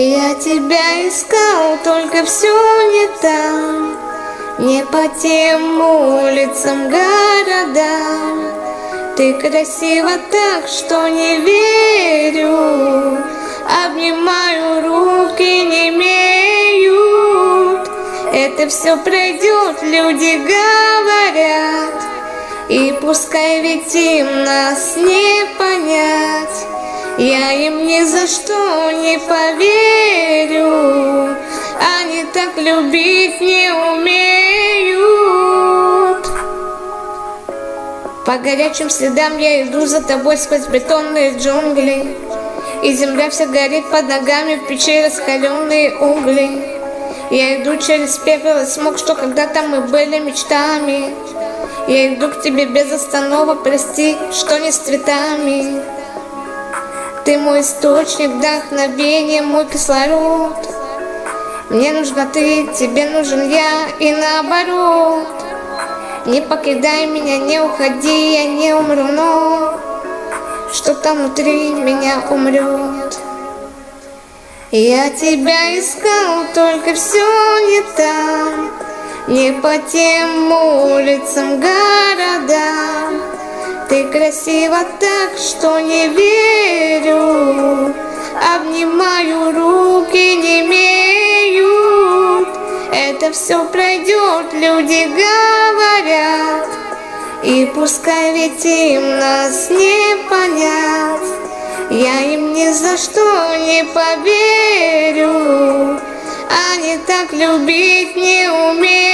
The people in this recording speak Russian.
Я тебя искал, только все не там, Не по тем улицам, городам. Ты красива так, что не верю, Обнимаю руки, не имеют. Это все пройдет, люди говорят, И пускай ведь им нас не понять. Ни за что не поверю, Они так любить не умеют. По горячим следам я иду за тобой сквозь бетонные джунгли, И земля вся горит под ногами в печи раскаленные угли. Я иду через пепел и смог, что когда-то мы были мечтами. Я иду к тебе без остановок, прости, что не с цветами. Ты мой источник вдохновения, мой кислород. Мне нужна ты, тебе нужен я и наоборот. Не покидай меня, не уходи, я не умру, но что-то внутри меня умрет. Я тебя искал, только все не там, Не по тем улицам, городам. Ты красива так, что не верю, Обнимаю руки, не имеют. Это все пройдет, люди говорят, И пускай ведь им нас не понять, Я им ни за что не поверю, Они так любить не умеют.